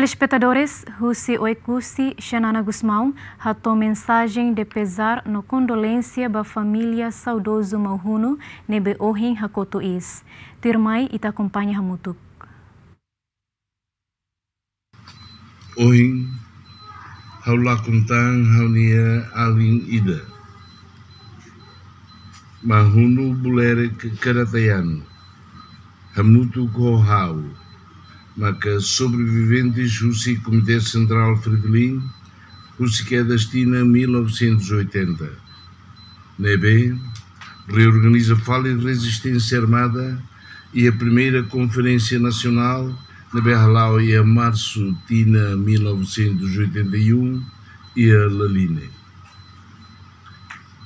Telespectadores, Husi Oikusi Xanana Gusmão ratou mensagem de pesar no condolência da família saudoso Mauhuno nebe Ohin Hakoto Is. Tirmai ita acompanha Hamutuk. Ohin, haula kuntang haunia alin ida. Mahunu bulere kekaratayan. Hamutu kohau. Maca sobreviventes Russi Comitê Central Fredelin, Russi Destina 1980. NEB reorganiza Fala de Resistência Armada e a primeira Conferência Nacional na Berlau e a março Tina 1981 e a Laline.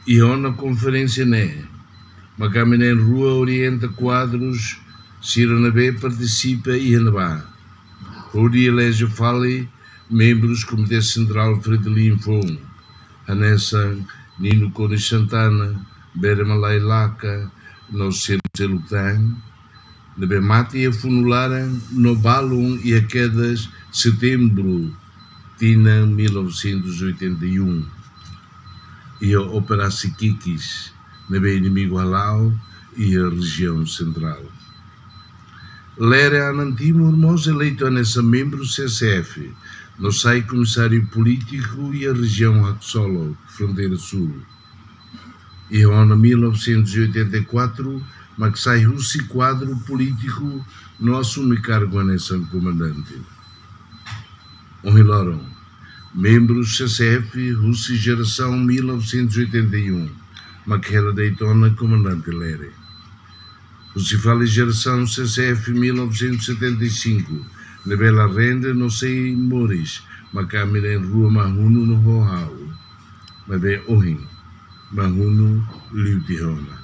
E a Conferência NE, Macamene em Rua orienta quadros B participa e Anabá. Uri elege Fale, membros Comitê Central Fredelin Fon, Hanessa, Nino Cone Santana, Bermalai Laca, no Celutan, na Bemate e Funulara, no Balum e a Quedas, setembro, Tina 1981. E a Opera Siquikis, na Bem Inimigo Alau e a região central. Lera Anantimo Hermoso eleito nessa membro CCF, no SAI Comissário Político e a região Axolo, Fronteira Sul. E em 1984, Maxai Russi quadro político não assume cargo nessa comandante. Onhiloron, membros CCF Russi Geração 1981, Maquela Daytona, comandante Lere. Lucifale Geração CCF 1975, na Bela Renda, não sei Mores, Macamira em Rua Mahuno, no Rohau, Mabe Ohin, Mahuno, Liutihona.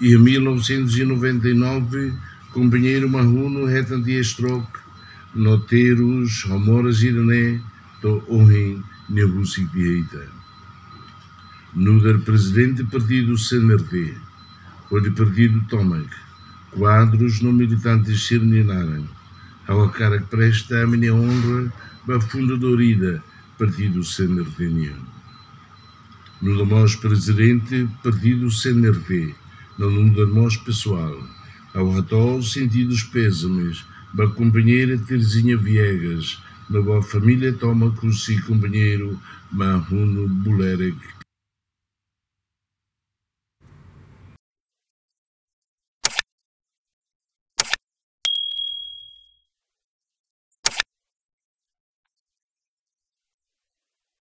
E em 1999, companheiro Mahuno, Retandia Stroke, Noteiros, Romoras Irané, do Ohin, Nebusi Vieita. Nuder, presidente do partido CNRT o de partido Tomac, quadros no militantes sirninaren, ao cara que presta a minha honra para fundadorida partido CNRT. No Lamos presidente, partido CNRT, no Lamos pessoal, ao ratol sentidos pêsames, para companheira Terezinha Viegas, na boa família toma com si companheiro Mahuno Bulerek,